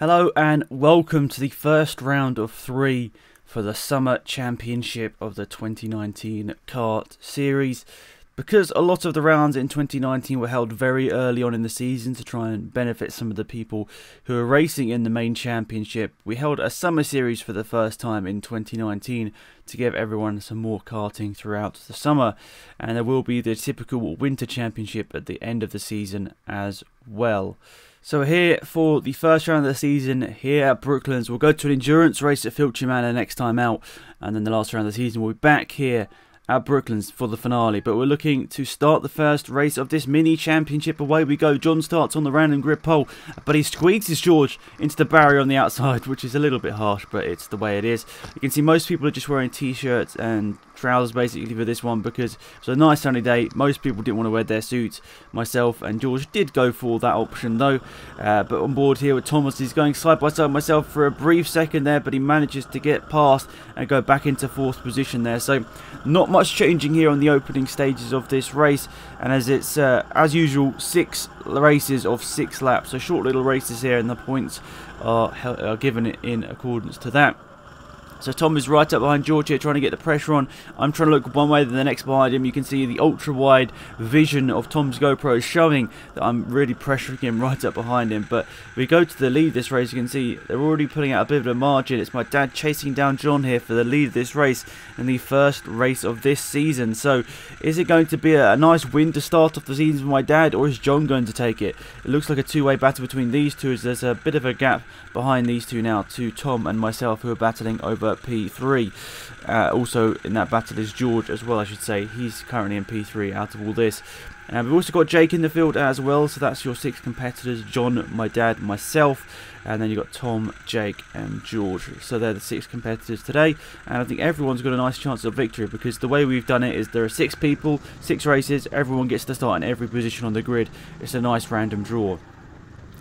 Hello and welcome to the first round of three for the Summer Championship of the 2019 Kart Series. Because a lot of the rounds in 2019 were held very early on in the season to try and benefit some of the people who are racing in the main championship, we held a summer series for the first time in 2019 to give everyone some more karting throughout the summer. And there will be the typical winter championship at the end of the season as well. So here for the first round of the season here at Brooklands, we'll go to an endurance race at Manor next time out, and then the last round of the season we'll be back here at Brooklands for the finale. But we're looking to start the first race of this mini championship. Away we go. John starts on the random grid pole, but he squeezes George into the barrier on the outside, which is a little bit harsh, but it's the way it is. You can see most people are just wearing t-shirts and trousers basically for this one because it's a nice sunny day. Most people didn't want to wear their suits. Myself and George did go for that option though. Uh, but on board here with Thomas, he's going side by side myself for a brief second there, but he manages to get past and go back into fourth position there. So not much changing here on the opening stages of this race. And as it's, uh, as usual, six races of six laps. So short little races here and the points are, are given in accordance to that. So Tom is right up behind George here trying to get the pressure on. I'm trying to look one way then the next behind him. You can see the ultra wide vision of Tom's GoPro showing that I'm really pressuring him right up behind him. But we go to the lead this race. You can see they're already pulling out a bit of a margin. It's my dad chasing down John here for the lead of this race in the first race of this season. So is it going to be a, a nice win to start off the season for my dad or is John going to take it? It looks like a two-way battle between these two as there's a bit of a gap behind these two now to Tom and myself who are battling over P3. Uh, also in that battle is George as well, I should say. He's currently in P3 out of all this. And we've also got Jake in the field as well, so that's your six competitors, John, my dad, myself, and then you've got Tom, Jake and George. So they're the six competitors today, and I think everyone's got a nice chance of victory because the way we've done it is there are six people, six races, everyone gets to start in every position on the grid. It's a nice random draw.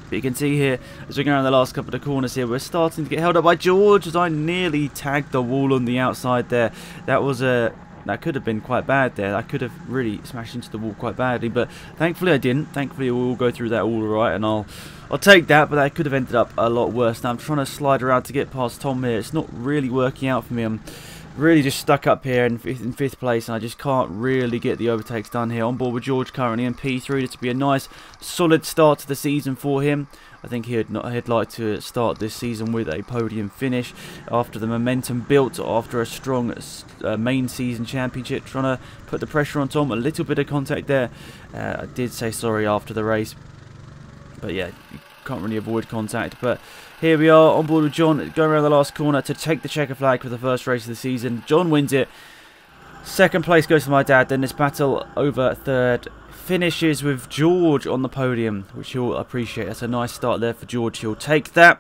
But you can see here, as we go around the last couple of corners here, we're starting to get held up by George as I nearly tagged the wall on the outside there. That was a... That could have been quite bad there. I could have really smashed into the wall quite badly, but thankfully I didn't. Thankfully we'll go through that all right, and I'll I'll take that, but that could have ended up a lot worse. Now I'm trying to slide around to get past Tom here. It's not really working out for me. I'm really just stuck up here in fifth, in fifth place and I just can't really get the overtakes done here. On board with George currently in P3. This to be a nice solid start to the season for him. I think he'd, not, he'd like to start this season with a podium finish after the momentum built after a strong uh, main season championship. Trying to put the pressure on Tom. A little bit of contact there. Uh, I did say sorry after the race. But yeah, can't really avoid contact. But here we are on board with John, going around the last corner to take the checker flag for the first race of the season. John wins it. Second place goes to my dad. Then this battle over third finishes with George on the podium, which you'll appreciate. That's a nice start there for George. He'll take that.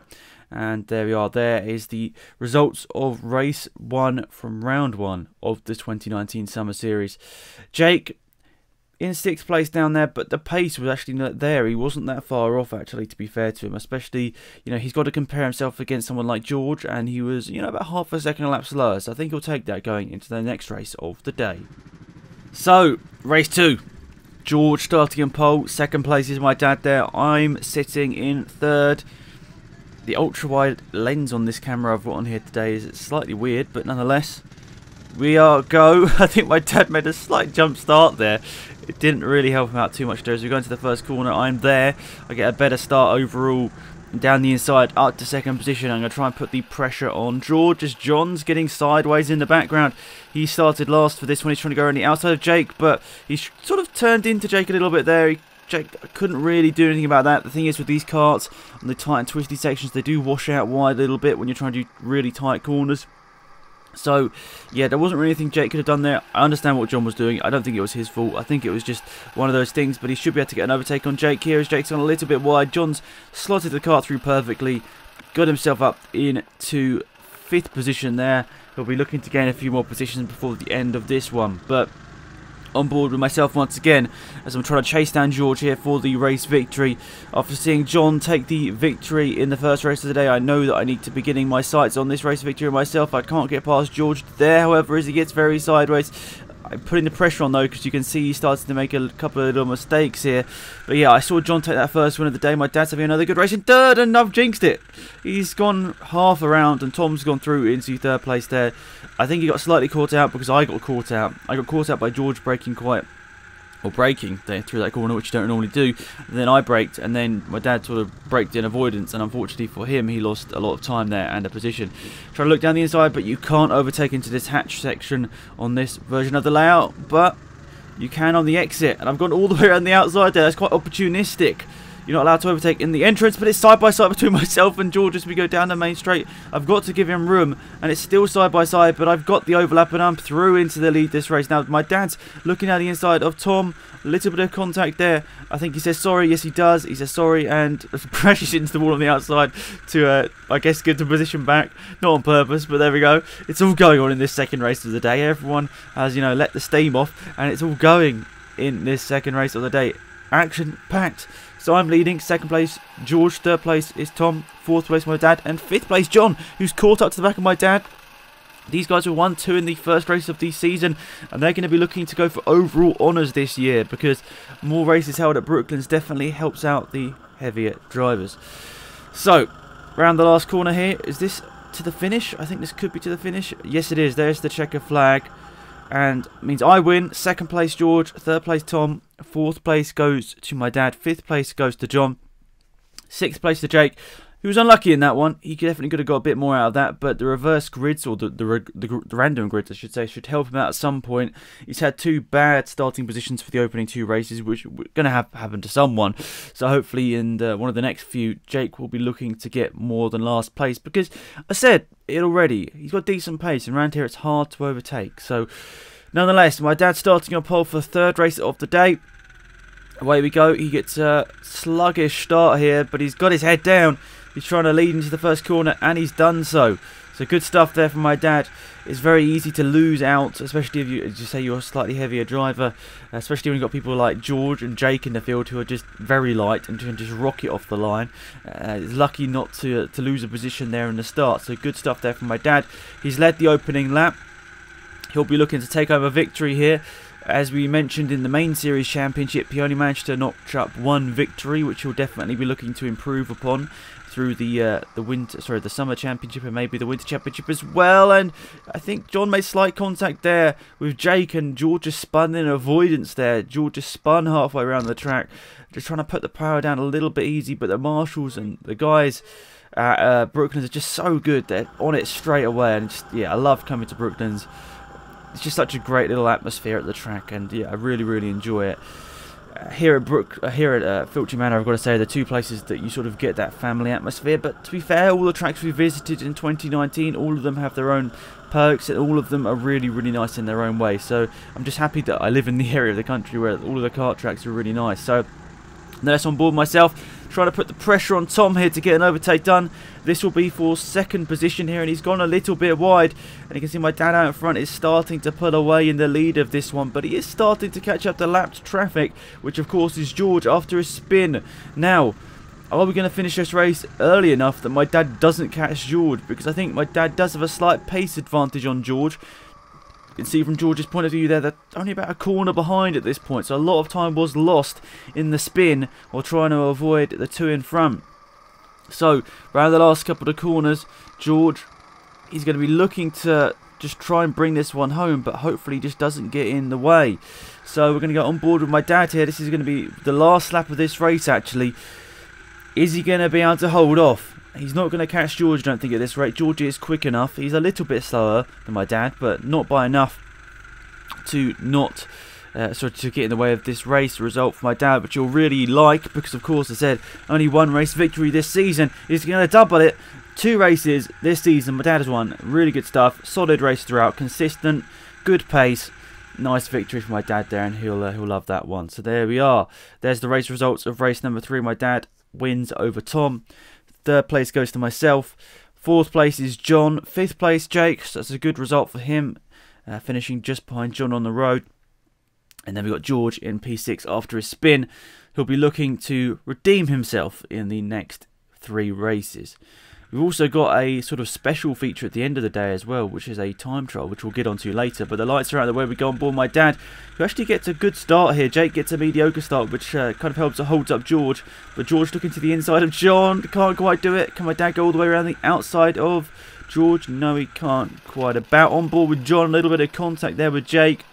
And there we are. There is the results of race one from round one of the 2019 Summer Series. Jake in sixth place down there, but the pace was actually not there. He wasn't that far off, actually, to be fair to him. Especially, you know, he's got to compare himself against someone like George, and he was, you know, about half a second a lap slower. So I think he'll take that going into the next race of the day. So, race two. George starting in pole. Second place is my dad there. I'm sitting in third. The ultra-wide lens on this camera I've got on here today is slightly weird, but nonetheless, we are go. I think my dad made a slight jump start there it didn't really help him out too much there. As we go into the first corner, I'm there. I get a better start overall down the inside up to second position. I'm going to try and put the pressure on George as John's getting sideways in the background. He started last for this one. He's trying to go around the outside of Jake, but he's sort of turned into Jake a little bit there. He, Jake couldn't really do anything about that. The thing is with these carts on the tight and twisty sections, they do wash out wide a little bit when you're trying to do really tight corners. So, yeah, there wasn't really anything Jake could have done there. I understand what John was doing. I don't think it was his fault. I think it was just one of those things, but he should be able to get an overtake on Jake here as Jake's gone a little bit wide. John's slotted the car through perfectly, got himself up into fifth position there. He'll be looking to gain a few more positions before the end of this one, but on board with myself once again as I'm trying to chase down George here for the race victory. After seeing John take the victory in the first race of the day, I know that I need to be getting my sights on this race victory myself. I can't get past George there, however, as he gets very sideways. Putting the pressure on though because you can see he started to make a couple of little mistakes here. But yeah, I saw John take that first win of the day. My dad's having another good race in third and I've jinxed it. He's gone half around and Tom's gone through into third place there. I think he got slightly caught out because I got caught out. I got caught out by George breaking quite or braking there through that corner, which you don't normally do. And then I braked, and then my dad sort of braked in avoidance, and unfortunately for him, he lost a lot of time there and a position. Try to look down the inside, but you can't overtake into this hatch section on this version of the layout, but you can on the exit. And I've gone all the way around the outside there. That's quite opportunistic. You're not allowed to overtake in the entrance, but it's side by side between myself and George as we go down the main straight. I've got to give him room, and it's still side by side, but I've got the overlap, and I'm through into the lead this race. Now, my dad's looking at the inside of Tom. A little bit of contact there. I think he says sorry. Yes, he does. He says sorry and crashes into the wall on the outside to, uh, I guess, get the position back. Not on purpose, but there we go. It's all going on in this second race of the day. Everyone has, you know, let the steam off, and it's all going in this second race of the day. Action packed. So I'm leading. Second place, George. Third place is Tom. Fourth place, my dad. And fifth place, John, who's caught up to the back of my dad. These guys were 1-2 in the first race of the season, and they're going to be looking to go for overall honours this year because more races held at Brooklands definitely helps out the heavier drivers. So, round the last corner here, is this to the finish? I think this could be to the finish. Yes, it is. There's the checker flag and means I win. Second place, George. Third place, Tom. Fourth place goes to my dad. Fifth place goes to John. Sixth place to Jake. He was unlucky in that one. He definitely could have got a bit more out of that, but the reverse grids, or the, the, the, the random grids, I should say, should help him out at some point. He's had two bad starting positions for the opening two races, which are going to have happen to someone. So hopefully, in the, one of the next few, Jake will be looking to get more than last place. Because I said it already, he's got decent pace, and around here it's hard to overtake. So, nonetheless, my dad's starting on pole for the third race of the day. Away we go. He gets a sluggish start here, but he's got his head down. He's trying to lead into the first corner, and he's done so. So good stuff there from my dad. It's very easy to lose out, especially if you, as you say, you're a slightly heavier driver. Especially when you've got people like George and Jake in the field who are just very light and can just rocket off the line. Uh, he's lucky not to to lose a position there in the start. So good stuff there from my dad. He's led the opening lap. He'll be looking to take over victory here. As we mentioned in the main series championship, he only managed to notch up one victory, which he'll definitely be looking to improve upon through the uh, the winter, sorry, the summer championship and maybe the winter championship as well. And I think John made slight contact there with Jake, and George just spun in avoidance there. George just spun halfway around the track, just trying to put the power down a little bit easy. But the marshals and the guys at uh, Brooklands are just so good. They're on it straight away, and just, yeah, I love coming to Brooklands. It's just such a great little atmosphere at the track, and yeah, I really, really enjoy it here at Brook, uh, here at uh, Filching Manor, I've got to say, the two places that you sort of get that family atmosphere. But to be fair, all the tracks we visited in 2019, all of them have their own perks, and all of them are really, really nice in their own way. So I'm just happy that I live in the area of the country where all of the kart tracks are really nice. So that's on board myself. Trying to put the pressure on Tom here to get an overtake done. This will be for second position here, and he's gone a little bit wide. And you can see my dad out in front is starting to pull away in the lead of this one, but he is starting to catch up to lapped traffic, which of course is George after a spin. Now, are we going to finish this race early enough that my dad doesn't catch George? Because I think my dad does have a slight pace advantage on George can see from George's point of view there that only about a corner behind at this point, so a lot of time was lost in the spin or trying to avoid the two in front. So, around the last couple of corners, George, he's going to be looking to just try and bring this one home, but hopefully just doesn't get in the way. So we're going to go on board with my dad here. This is going to be the last lap of this race, actually. Is he going to be able to hold off? He's not going to catch George, I don't think, at this rate. George is quick enough. He's a little bit slower than my dad, but not by enough to not... Uh, sorry, to get in the way of this race result for my dad, which you'll really like, because of course I said only one race victory this season. He's going to double it. Two races this season, my dad has won. Really good stuff. Solid race throughout. Consistent. Good pace nice victory for my dad there, and he'll uh, he'll love that one. So there we are. There's the race results of race number three. My dad wins over Tom. Third place goes to myself. Fourth place is John. Fifth place, Jake. So that's a good result for him, uh, finishing just behind John on the road. And then we've got George in P6 after his spin. He'll be looking to redeem himself in the next three races. We've also got a sort of special feature at the end of the day as well, which is a time trial, which we'll get onto later. But the lights are out the way. We go on board my dad, who actually gets a good start here. Jake gets a mediocre start, which uh, kind of helps to hold up George. But George looking to the inside of John. Can't quite do it. Can my dad go all the way around the outside of George? No, he can't quite. About on board with John. A little bit of contact there with Jake.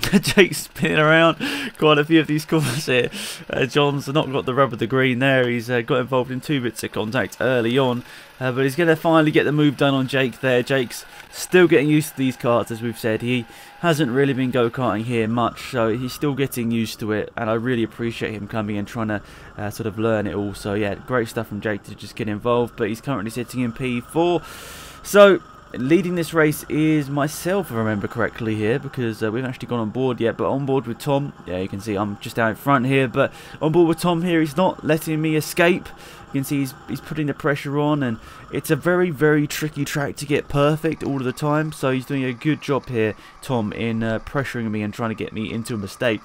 Jake's spinning around quite a few of these corners here. Uh, John's not got the rub of the green there. He's uh, got involved in two bits of contact early on. Uh, but he's going to finally get the move done on Jake there. Jake's still getting used to these carts, as we've said. He hasn't really been go-karting here much, so he's still getting used to it. And I really appreciate him coming and trying to uh, sort of learn it all. So, yeah, great stuff from Jake to just get involved. But he's currently sitting in P4. So, Leading this race is myself, if I remember correctly here, because uh, we haven't actually gone on board yet, but on board with Tom, yeah, you can see I'm just out in front here, but on board with Tom here, he's not letting me escape. You can see he's, he's putting the pressure on, and it's a very, very tricky track to get perfect all of the time, so he's doing a good job here, Tom, in uh, pressuring me and trying to get me into a mistake.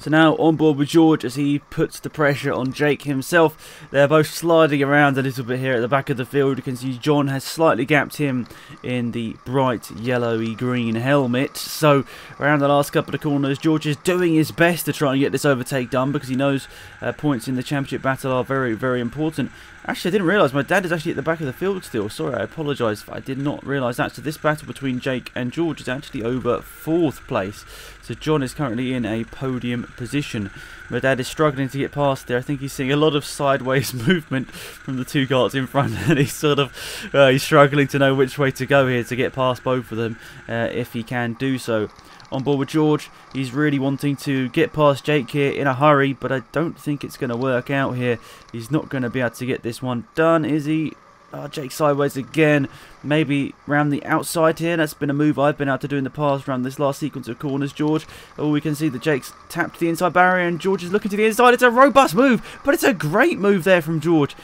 So now on board with George as he puts the pressure on Jake himself. They're both sliding around a little bit here at the back of the field. You can see John has slightly gapped him in the bright yellowy green helmet. So around the last couple of corners, George is doing his best to try and get this overtake done because he knows uh, points in the championship battle are very, very important. Actually, I didn't realise my dad is actually at the back of the field still. Sorry, I apologise. If I did not realise that. So this battle between Jake and George is actually over fourth place. So John is currently in a podium position. My dad is struggling to get past there. I think he's seeing a lot of sideways movement from the two carts in front, and he's sort of uh, he's struggling to know which way to go here to get past both of them uh, if he can do so on board with George. He's really wanting to get past Jake here in a hurry, but I don't think it's going to work out here. He's not going to be able to get this one done, is he? Oh, Jake sideways again. Maybe round the outside here. That's been a move I've been able to do in the past around this last sequence of corners, George. Oh, we can see that Jake's tapped the inside barrier and George is looking to the inside. It's a robust move, but it's a great move there from George.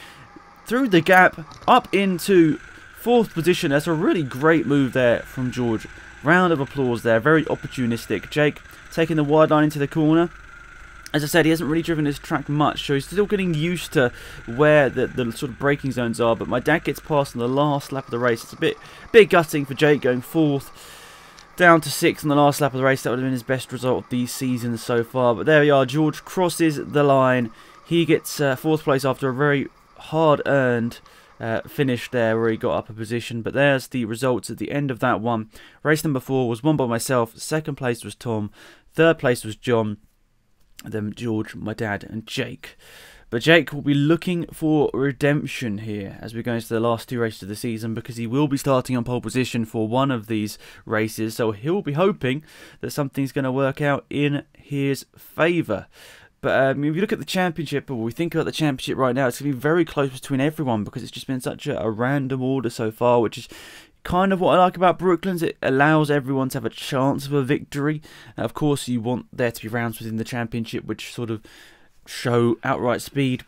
Through the gap, up into fourth position. That's a really great move there from George. Round of applause there, very opportunistic. Jake taking the wide line into the corner. As I said, he hasn't really driven this track much, so he's still getting used to where the, the sort of braking zones are. But my dad gets past on the last lap of the race. It's a bit, bit gutting for Jake going fourth down to sixth on the last lap of the race. That would have been his best result of the season so far. But there we are. George crosses the line. He gets uh, fourth place after a very hard-earned uh, finish there where he got up a position. But there's the results at the end of that one. Race number four was won by myself. Second place was Tom. Third place was John. Then George, my dad, and Jake. But Jake will be looking for redemption here as we go into the last two races of the season because he will be starting on pole position for one of these races. So he'll be hoping that something's going to work out in his favour. But um, if you look at the championship, or we think about the championship right now, it's going to be very close between everyone because it's just been such a, a random order so far, which is kind of what I like about Brooklands. It allows everyone to have a chance of a victory. of course, you want there to be rounds within the championship which sort of show outright speed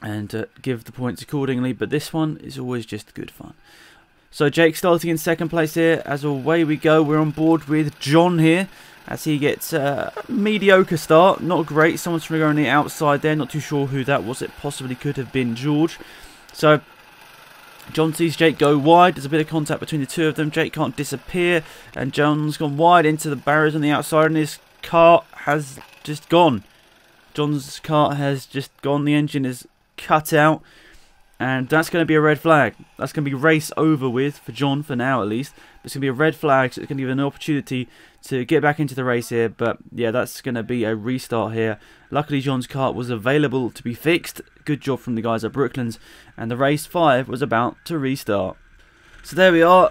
and uh, give the points accordingly. But this one is always just good fun. So Jake starting in second place here. As away we go, we're on board with John here as he gets a mediocre start. Not great. Someone's trying to go on the outside there. Not too sure who that was. It possibly could have been George. So John sees Jake go wide. There's a bit of contact between the two of them. Jake can't disappear. And John's gone wide into the barriers on the outside. And his car has just gone. John's car has just gone. The engine is cut out. And that's going to be a red flag. That's going to be race over with, for John for now at least. But it's going to be a red flag, so it's going to give an opportunity to get back into the race here. But yeah, that's going to be a restart here. Luckily, John's kart was available to be fixed. Good job from the guys at Brooklands. And the race 5 was about to restart. So there we are.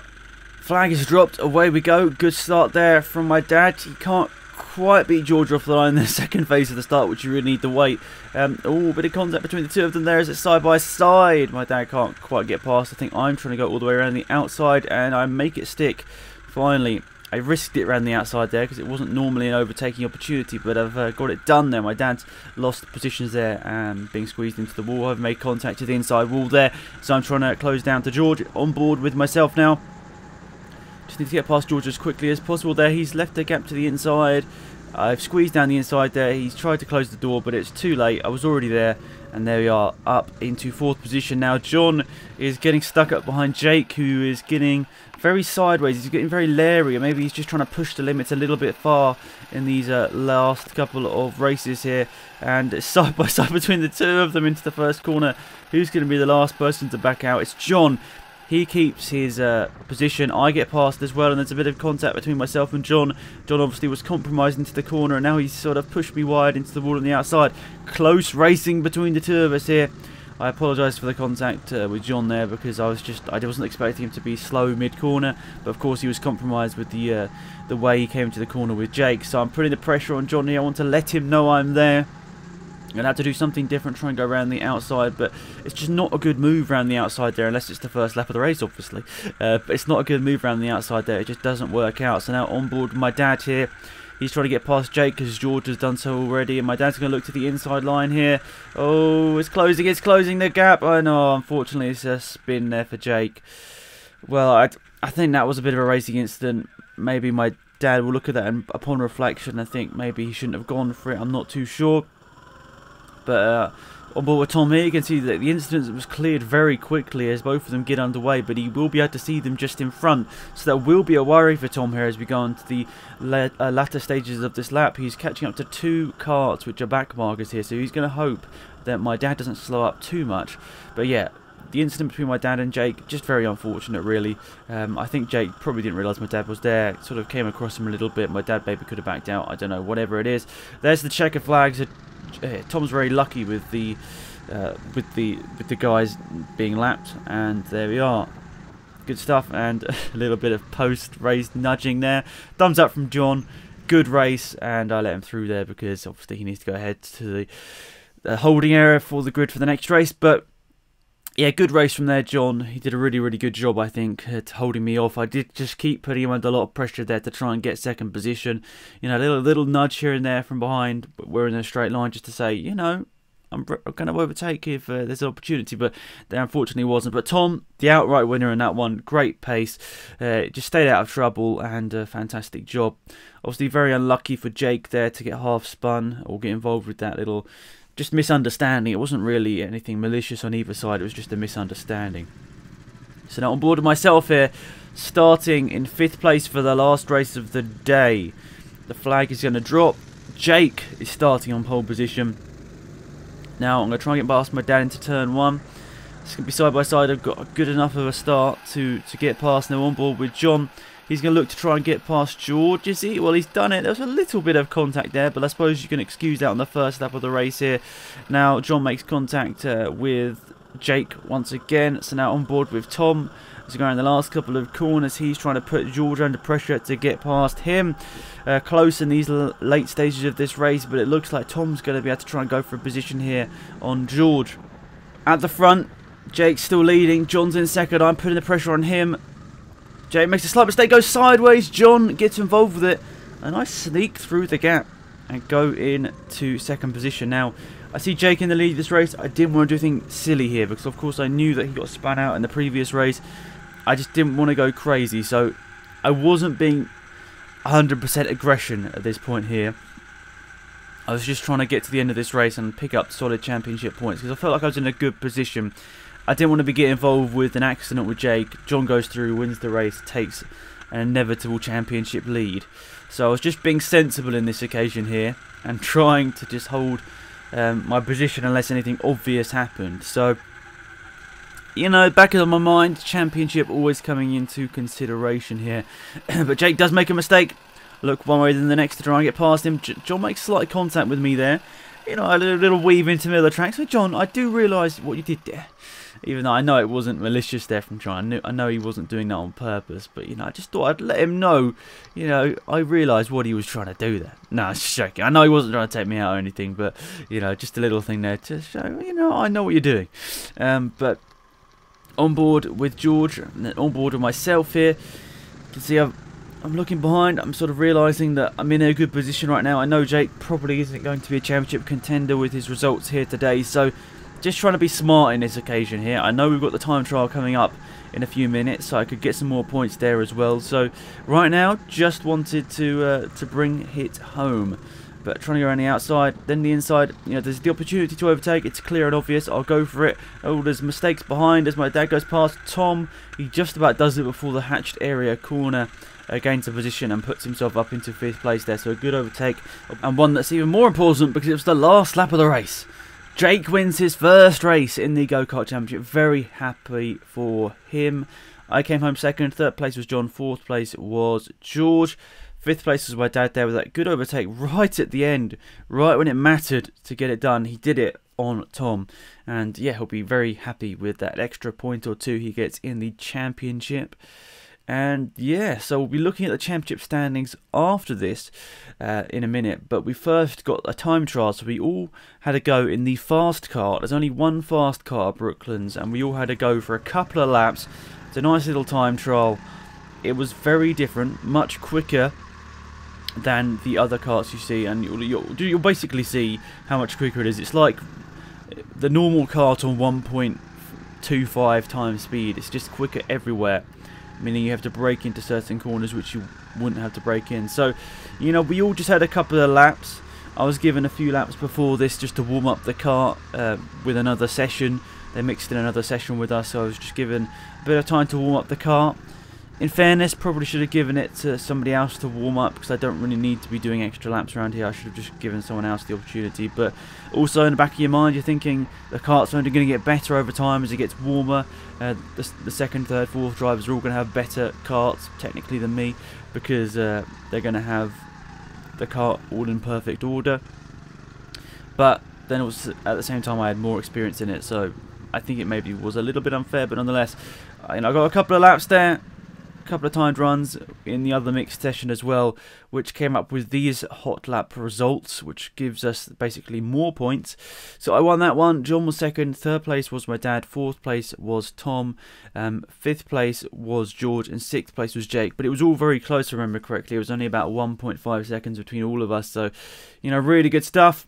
Flag is dropped. Away we go. Good start there from my dad. He can't quite beat George off the line in the second phase of the start, which you really need to wait. Um, oh, bit of contact between the two of them there as it's side by side. My dad can't quite get past. I think I'm trying to go all the way around the outside, and I make it stick. Finally, I risked it around the outside there because it wasn't normally an overtaking opportunity, but I've uh, got it done there. My dad's lost positions there and being squeezed into the wall. I've made contact to the inside wall there, so I'm trying to close down to George. On board with myself now. Just need to get past George as quickly as possible there. He's left a gap to the inside. I've squeezed down the inside there. He's tried to close the door, but it's too late. I was already there. And there we are, up into fourth position now. John is getting stuck up behind Jake, who is getting very sideways. He's getting very leery. Maybe he's just trying to push the limits a little bit far in these uh, last couple of races here. And side by side between the two of them into the first corner. Who's going to be the last person to back out? It's John. He keeps his uh, position. I get past as well, and there's a bit of contact between myself and John. John obviously was compromised into the corner, and now he's sort of pushed me wide into the wall on the outside. Close racing between the two of us here. I apologise for the contact uh, with John there because I was just I wasn't expecting him to be slow mid corner, but of course he was compromised with the uh, the way he came to the corner with Jake. So I'm putting the pressure on John here. I want to let him know I'm there. To have to do something different, try and go around the outside, but it's just not a good move around the outside there, unless it's the first lap of the race, obviously. Uh, but it's not a good move around the outside there, it just doesn't work out. So now on board my dad here, he's trying to get past Jake because George has done so already, and my dad's going to look to the inside line here. Oh, it's closing, it's closing the gap. I know, unfortunately, it's a spin there for Jake. Well, I, I think that was a bit of a racing incident. Maybe my dad will look at that and upon reflection, I think maybe he shouldn't have gone for it. I'm not too sure. But uh, on board with Tom here, you can see that the incident was cleared very quickly as both of them get underway, but he will be able to see them just in front. So that will be a worry for Tom here as we go into the la uh, latter stages of this lap. He's catching up to two carts, which are back markers here, so he's going to hope that my dad doesn't slow up too much. But yeah, the incident between my dad and Jake, just very unfortunate, really. Um, I think Jake probably didn't realise my dad was there. Sort of came across him a little bit. My dad maybe could have backed out. I don't know. Whatever it is. There's the checker flags. Uh, Tom's very lucky with the uh, with the with the guys being lapped, and there we are. Good stuff, and a little bit of post-race nudging there. Thumbs up from John. Good race, and I let him through there because obviously he needs to go ahead to the holding area for the grid for the next race. But yeah, good race from there, John. He did a really, really good job, I think, at holding me off. I did just keep putting him under a lot of pressure there to try and get second position. You know, a little, little nudge here and there from behind, but we're in a straight line just to say, you know, I'm, going to overtake if uh, there's an opportunity, but there unfortunately wasn't. But Tom, the outright winner in that one, great pace, uh, just stayed out of trouble and a fantastic job. Obviously, very unlucky for Jake there to get half spun or get involved with that little just misunderstanding. It wasn't really anything malicious on either side. It was just a misunderstanding. So now on board myself here, starting in fifth place for the last race of the day. The flag is going to drop. Jake is starting on pole position. Now I'm going to try and get past my dad into turn one. It's going to be side by side. I've got good enough of a start to, to get past. Now on board with John. He's going to look to try and get past George, is he? Well, he's done it. There was a little bit of contact there, but I suppose you can excuse that on the first lap of the race here. Now, John makes contact uh, with Jake once again. So now on board with Tom. As going in the last couple of corners, he's trying to put George under pressure to get past him. Uh, close in these late stages of this race, but it looks like Tom's going to be able to try and go for a position here on George. At the front, Jake's still leading. John's in second. I'm putting the pressure on him. Jay makes a slight mistake, goes sideways. John gets involved with it. And I sneak through the gap and go in to second position. Now, I see Jake in the lead this race. I didn't want to do anything silly here because, of course, I knew that he got spun out in the previous race. I just didn't want to go crazy. So, I wasn't being 100% aggression at this point here. I was just trying to get to the end of this race and pick up solid championship points because I felt like I was in a good position I didn't want to be getting involved with an accident with Jake. John goes through, wins the race, takes an inevitable championship lead. So I was just being sensible in this occasion here and trying to just hold um, my position unless anything obvious happened. So, you know, back of my mind, championship always coming into consideration here. but Jake does make a mistake. Look one way than the next to try and get past him. J John makes slight contact with me there. You know, a little, little weave into the middle of the track. So, John, I do realise what you did there even though I know it wasn't malicious there from trying. I, knew, I know he wasn't doing that on purpose, but you know, I just thought I'd let him know. You know, I realised what he was trying to do there. No, just joking. I know he wasn't trying to take me out or anything, but you know, just a little thing there to show. You know, I know what you're doing. Um, but on board with George, on board with myself here. You can see I've I'm looking behind. I'm sort of realising that I'm in a good position right now. I know Jake probably isn't going to be a championship contender with his results here today, so just trying to be smart in this occasion here. I know we've got the time trial coming up in a few minutes, so I could get some more points there as well. So right now, just wanted to uh, to bring it home. But trying to go around the outside, then the inside, you know, there's the opportunity to overtake. It's clear and obvious. I'll go for it. Oh, there's mistakes behind as my dad goes past. Tom, he just about does it before the hatched area corner uh, gains a position and puts himself up into fifth place there. So a good overtake and one that's even more important because it was the last lap of the race. Jake wins his first race in the go-kart championship. Very happy for him. I came home second. Third place was John. Fourth place was George. Fifth place was my dad there with that good overtake right at the end, right when it mattered to get it done. He did it on Tom. And yeah, he'll be very happy with that extra point or two he gets in the championship. And yeah, so we'll be looking at the championship standings after this uh, in a minute. But we first got a time trial, so we all had a go in the fast car. There's only one fast car Brooklands, and we all had a go for a couple of laps. It's a nice little time trial. It was very different, much quicker than the other carts you see, and you'll, you'll, you'll basically see how much quicker it is. It's like the normal cart on 1.25 times speed. It's just quicker everywhere meaning you have to brake into certain corners which you wouldn't have to brake in. So, you know, we all just had a couple of laps. I was given a few laps before this just to warm up the car uh, with another session. They mixed in another session with us, so I was just given a bit of time to warm up the car. In fairness, probably should have given it to somebody else to warm up because I don't really need to be doing extra laps around here. I should have just given someone else the opportunity. But also in the back of your mind, you're thinking the kart's only going to get better over time as it gets warmer. Uh, the, the, second, third, fourth drivers are all going to have better karts, technically, than me because uh, they're going to have the kart all in perfect order. But then was at the same time I had more experience in it, so I think it maybe was a little bit unfair. But nonetheless, you know, I got a couple of laps there couple of timed runs in the other mixed session as well, which came up with these hot lap results, which gives us basically more points. So I won that one. John was second. Third place was my dad. Fourth place was Tom. Um, fifth place was George, and sixth place was Jake. But it was all very close, to remember correctly. It was only about 1.5 seconds between all of us. So, you know, really good stuff.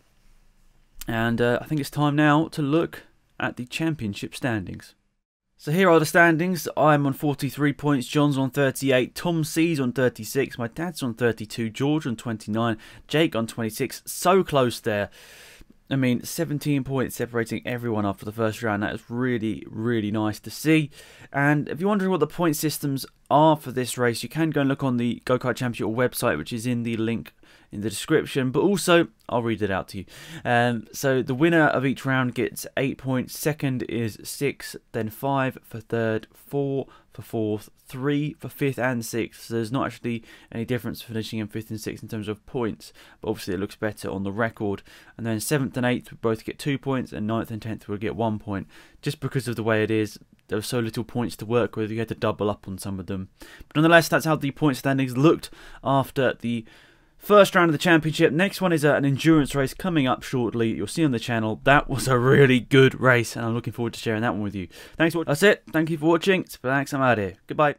And uh, I think it's time now to look at the championship standings. So here are the standings. I'm on 43 points, John's on 38, Tom C's on 36, my dad's on 32, George on 29, Jake on 26. So close there. I mean, 17 points separating everyone after the first round. That is really, really nice to see. And if you're wondering what the point systems are for this race, you can go and look on the Go Kart Championship website, which is in the link in the description, but also I'll read it out to you. Um, so the winner of each round gets eight points. Second is six, then five for third, four for fourth, three for fifth and sixth. So there's not actually any difference finishing in fifth and sixth in terms of points, but obviously it looks better on the record. And then seventh and eighth will both get two points, and ninth and tenth will get one point, just because of the way it is. There were so little points to work with, you had to double up on some of them. But nonetheless, that's how the point standings looked after the First round of the championship. Next one is uh, an endurance race coming up shortly. You'll see on the channel. That was a really good race, and I'm looking forward to sharing that one with you. Thanks for That's it. Thank you for watching. Black. I'm out here. Goodbye.